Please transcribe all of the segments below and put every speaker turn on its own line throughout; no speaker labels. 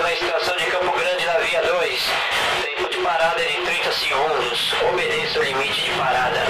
na estação de Campo Grande na via 2. Tempo de parada é de 30 segundos. Obedeça o limite de parada.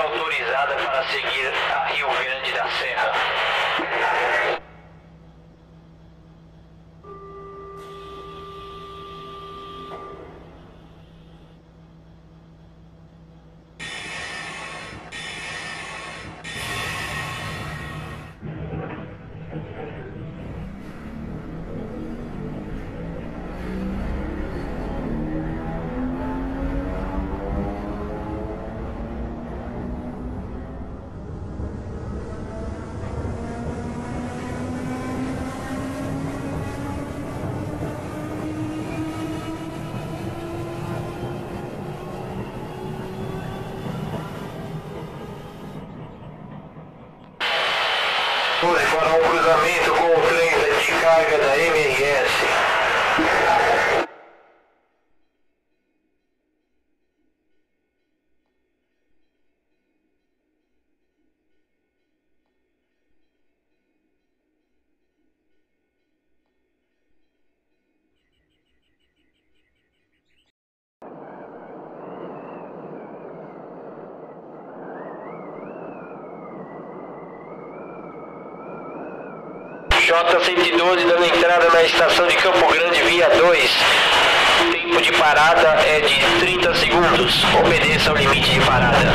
Autorizada para seguir a Rio Grande da Serra. Um cruzamento com o trem de carga da MRS. J112 dando entrada na estação de Campo Grande via 2. Tempo de parada é de 30 segundos. Obedeça ao limite de parada.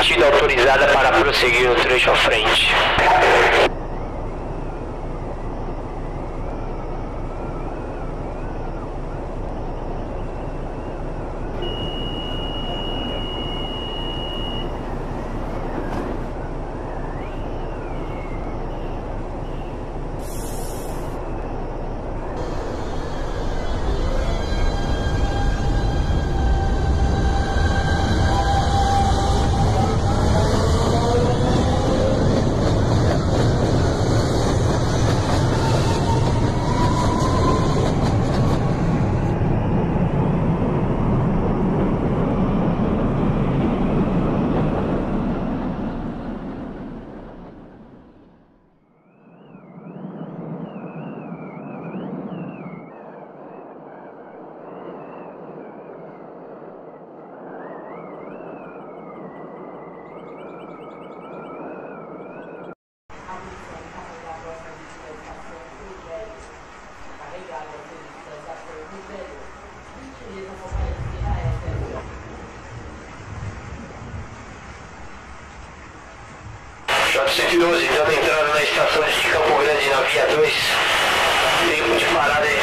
Partida autorizada para prosseguir o trecho à frente. J112 dando entrada na estação de Campo Grande na via 2. Tempo de parada é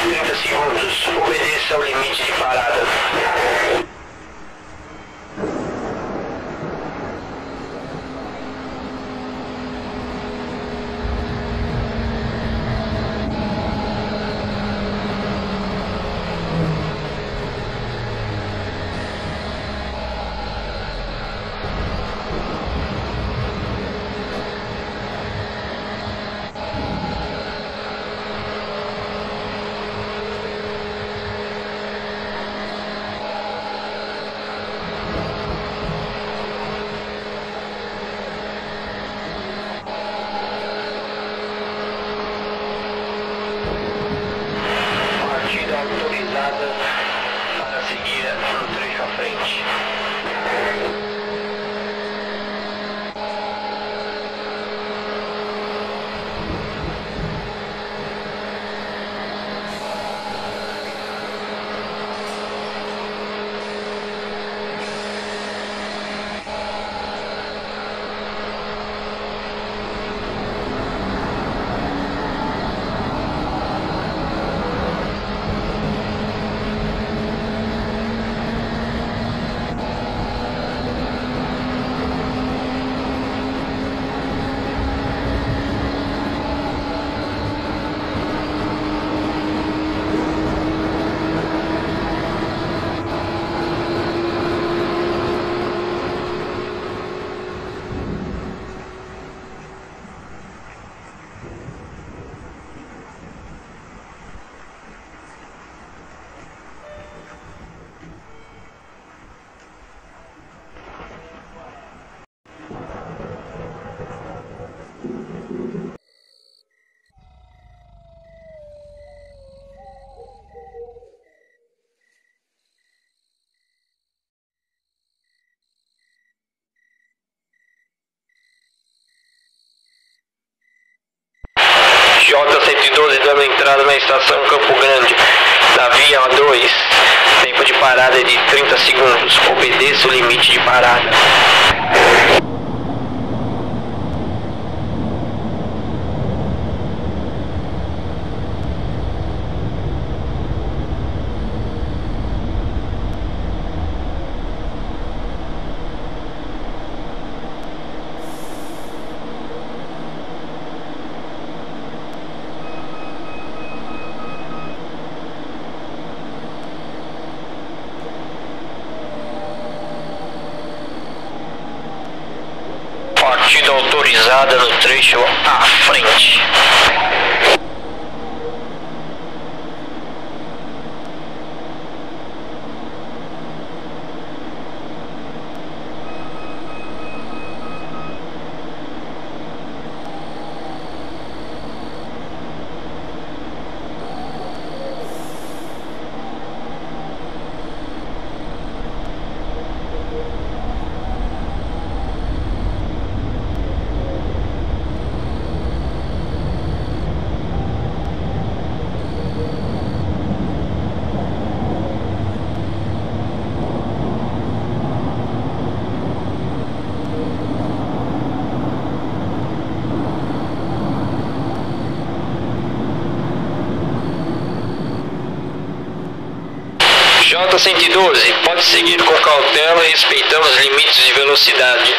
entrada na estação Campo Grande, da via 2. Tempo de parada é de 30 segundos. Obedeça o limite de parada. Autorizada no trecho à frente. J112, pode seguir com cautela respeitando os limites de velocidade.